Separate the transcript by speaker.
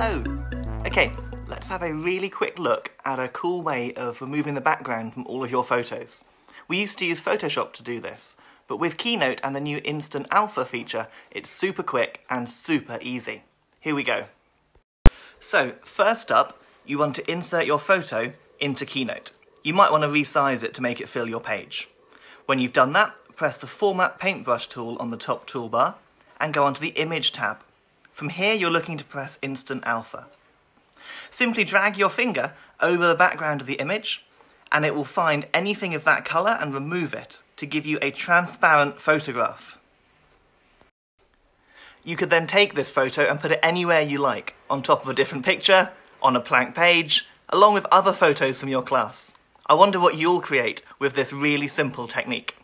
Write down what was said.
Speaker 1: Hello. Okay, let's have a really quick look at a cool way of removing the background from all of your photos. We used to use Photoshop to do this, but with Keynote and the new Instant Alpha feature, it's super quick and super easy. Here we go. So, first up, you want to insert your photo into Keynote. You might want to resize it to make it fill your page. When you've done that, press the Format Paintbrush tool on the top toolbar and go onto the Image tab. From here, you're looking to press Instant Alpha. Simply drag your finger over the background of the image and it will find anything of that colour and remove it to give you a transparent photograph. You could then take this photo and put it anywhere you like, on top of a different picture, on a blank page, along with other photos from your class. I wonder what you'll create with this really simple technique.